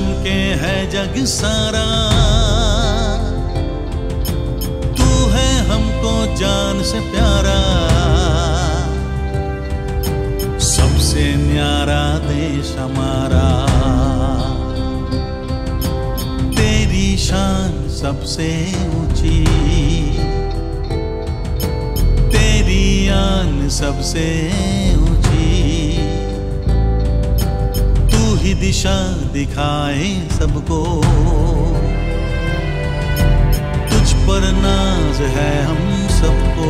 के है जग सारा। तू है हमको जान से प्यारा। सबसे न्यारा देश हमारा। तेरी शान सबसे ऊँची। तेरी आन सबसे दिशा दिखाए सबको। तुझ पर नाज है हम सबको।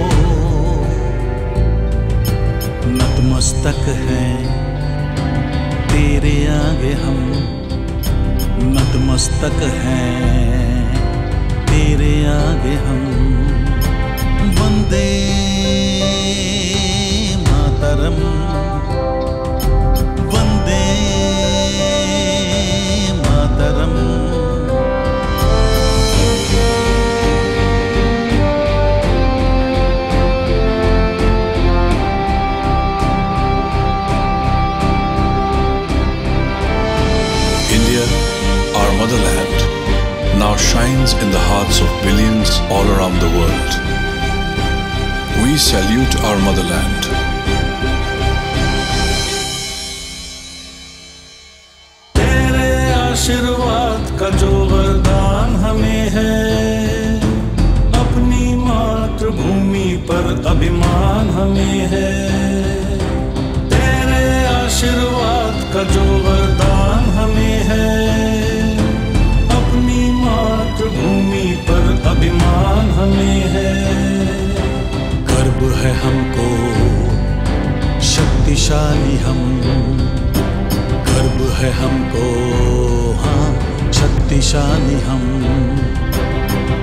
नतमस्तक है तेरे आगे हम। नतमस्तक हैं तेरे आगे हम। वंदे our motherland, now shines in the hearts of billions all around the world. We salute our motherland. तेरे आशीर्वाद का जो वरदान हमें है अपनी मातृभूमि पर अभिमान हमें है तेरे आशीर्वाद का जो वरदान है हमको। हाँ शक्तिशाली हम।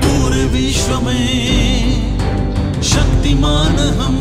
पूरे विश्व में शक्तिमान हम।